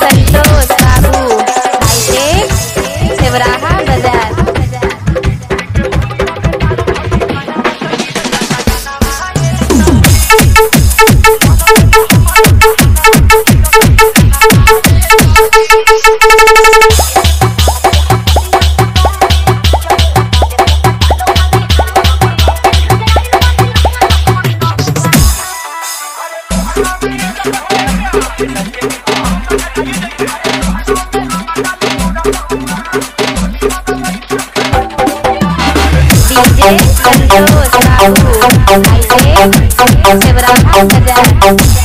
Santosh after that.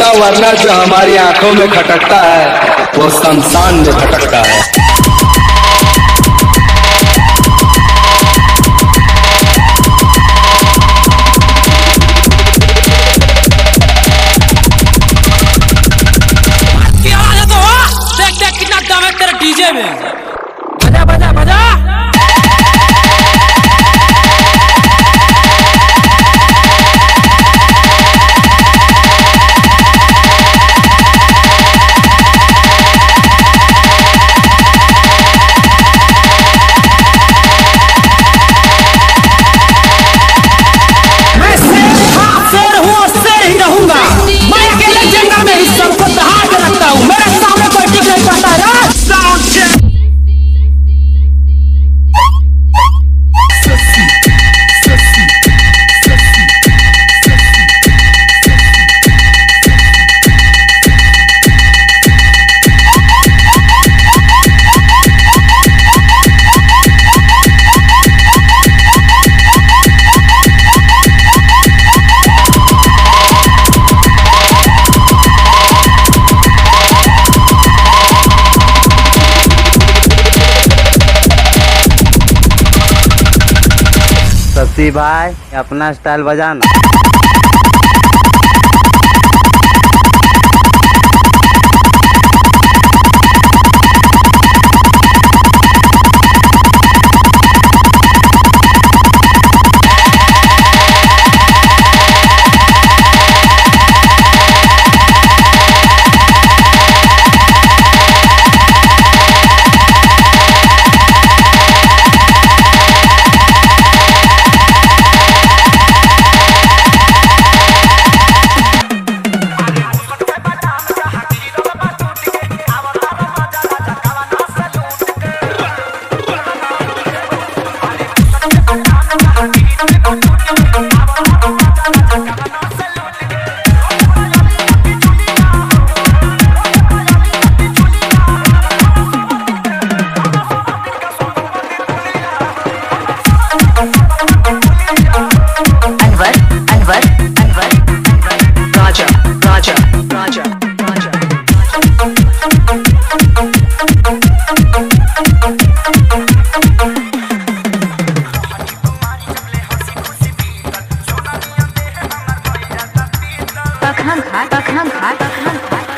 ऐसा वरना जो हमारी आँखों में खटकता है, वो शमशान में भटकता है। बजा बजा। भाई अपना स्टाइल बजाना। 看开，看开，看开。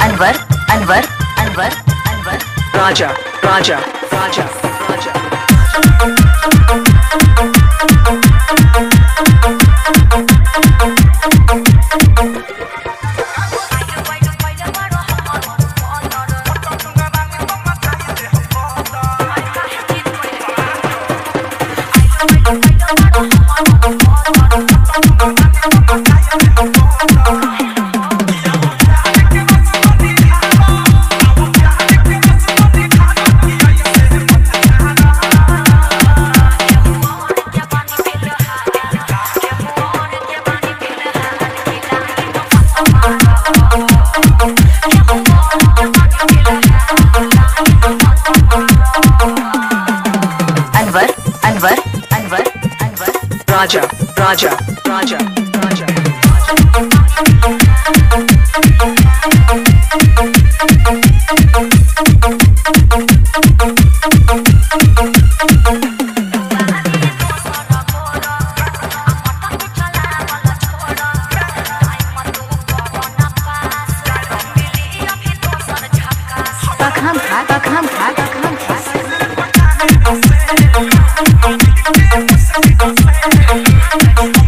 Anwar Anwar Anwar Anwar Raja, Raja, Raja, Raja. Raja, Raja, Raja. I'm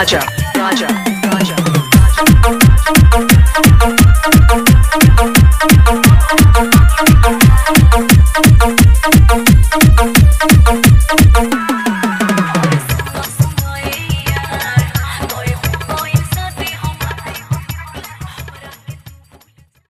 Raja, Raja.